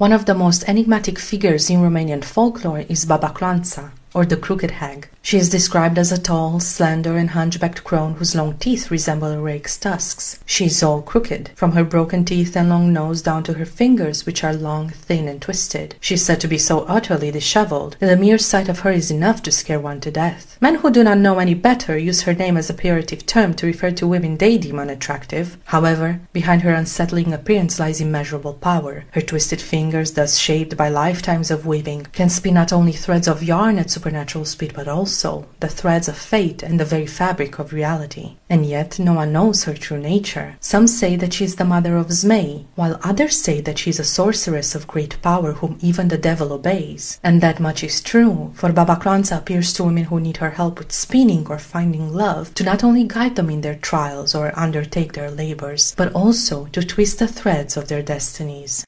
One of the most enigmatic figures in Romanian folklore is Baba Cloanța, or the crooked hag. She is described as a tall, slender, and hunchbacked crone whose long teeth resemble a rake's tusks. She is all crooked, from her broken teeth and long nose down to her fingers, which are long, thin, and twisted. She is said to be so utterly disheveled that the mere sight of her is enough to scare one to death. Men who do not know any better use her name as a pejorative term to refer to women they deem unattractive. However, behind her unsettling appearance lies immeasurable power. Her twisted fingers, thus shaped by lifetimes of weaving, can spin not only threads of yarn at supernatural speed, but also the threads of fate and the very fabric of reality. And yet no one knows her true nature. Some say that she is the mother of Zmei, while others say that she is a sorceress of great power whom even the devil obeys. And that much is true, for Baba Cloanța appears to women who need her help with spinning or finding love to not only guide them in their trials or undertake their labors, but also to twist the threads of their destinies.